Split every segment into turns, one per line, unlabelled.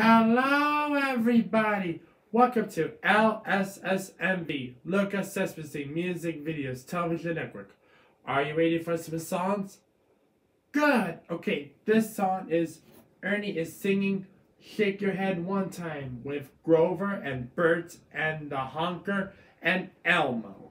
Hello, everybody. Welcome to LSSMV, Luca's Sesame Music Videos Television Network. Are you ready for some songs? Good. Okay, this song is Ernie is singing Shake Your Head One Time with Grover and Bert and the Honker and Elmo.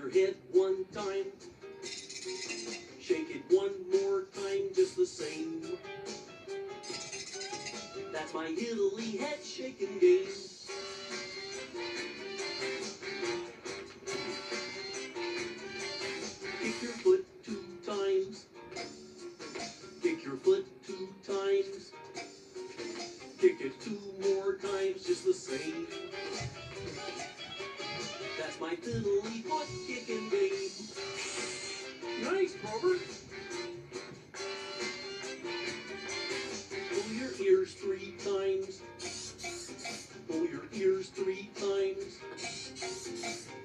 Your head one time. Shake it one more time, just the same. That's my Italy head shaking game. Kick your foot two times. Kick your foot two times. Kick it two more times, just the same. My fiddly foot kicking game. Nice, Robert. Pull your ears three times. Pull your ears three times.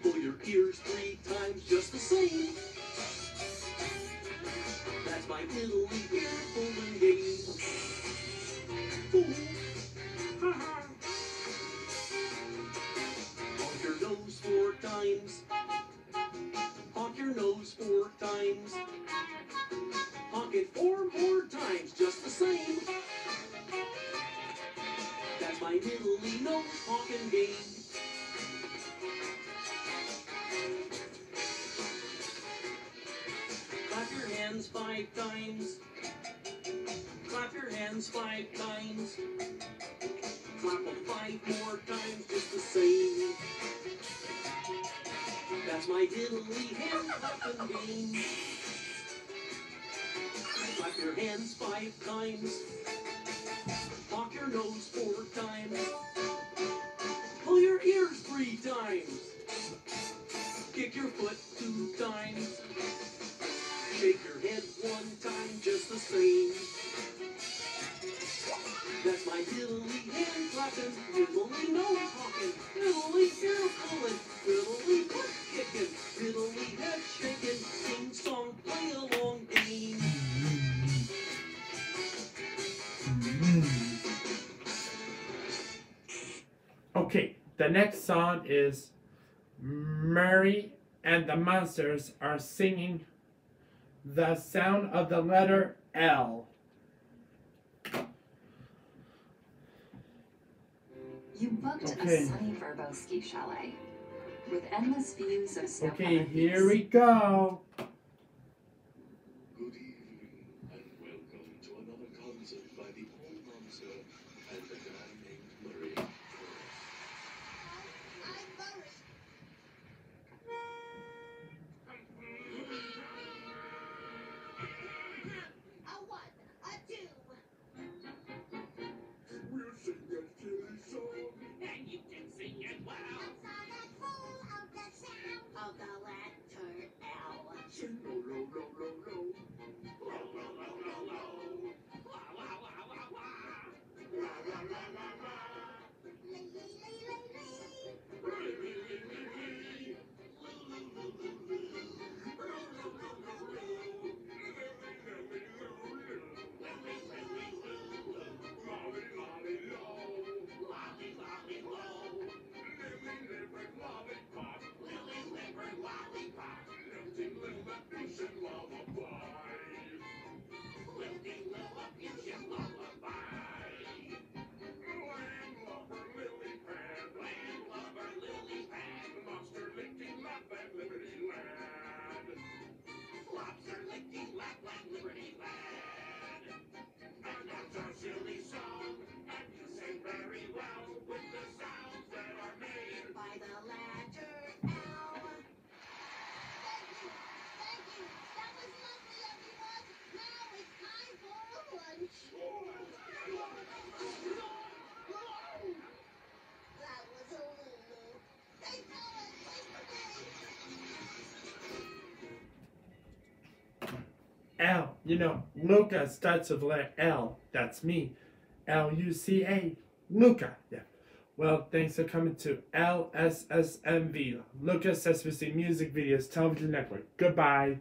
Pull your ears three times, just the same. That's my fiddly ear pulling game. Times. Honk your nose four times. Honk it four more times, just the same. That's my Italy nose honking game. Clap your hands five times. Clap your hands five times. Clap them five more times, just the same. My Italy hand clapping game. Clap your hands five times. Honk your nose four times. Pull your ears three times. Kick your foot two times. Shake your head one time, just the same. That's my diddly hand clapping, diddly nose talking, diddly
Okay, the next song is Mary and the Monsters are singing the sound of the letter L.
You booked
Okay.
a sunny Vrbo ski chalet with endless views of snow
Okay, here we go.
Good evening, and welcome to another concert by the old monster
L,
you know, Luca starts with letter L. That's me. L U C A. Luca. Yeah. Well, thanks for coming to LSSMV, Luca's Sesame Music Videos Television Network. Goodbye.